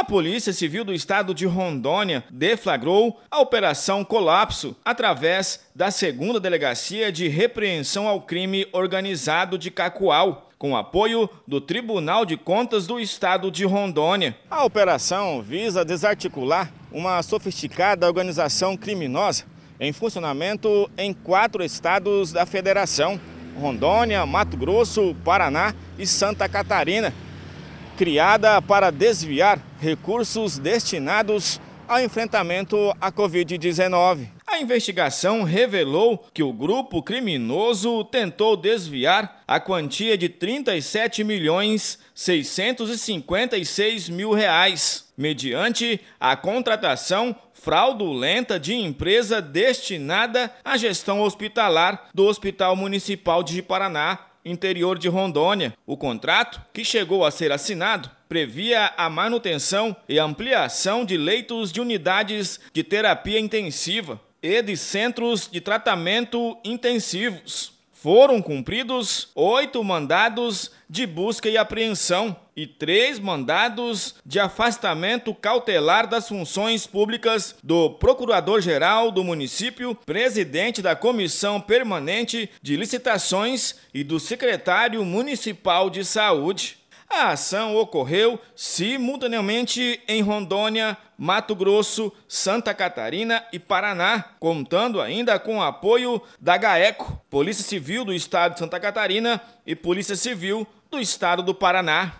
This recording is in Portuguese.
A Polícia Civil do Estado de Rondônia deflagrou a Operação Colapso através da segunda Delegacia de Repreensão ao Crime Organizado de Cacoal, com apoio do Tribunal de Contas do Estado de Rondônia. A operação visa desarticular uma sofisticada organização criminosa em funcionamento em quatro estados da federação: Rondônia, Mato Grosso, Paraná e Santa Catarina criada para desviar recursos destinados ao enfrentamento à Covid-19. A investigação revelou que o grupo criminoso tentou desviar a quantia de 37 milhões 656 mil reais, mediante a contratação fraudulenta de empresa destinada à gestão hospitalar do Hospital Municipal de Paraná, interior de Rondônia. O contrato, que chegou a ser assinado, previa a manutenção e ampliação de leitos de unidades de terapia intensiva e de centros de tratamento intensivos foram cumpridos oito mandados de busca e apreensão e três mandados de afastamento cautelar das funções públicas do Procurador-Geral do município, presidente da Comissão Permanente de Licitações e do Secretário Municipal de Saúde. A ação ocorreu simultaneamente em Rondônia, Mato Grosso, Santa Catarina e Paraná, contando ainda com o apoio da GAECO, Polícia Civil do Estado de Santa Catarina e Polícia Civil do Estado do Paraná.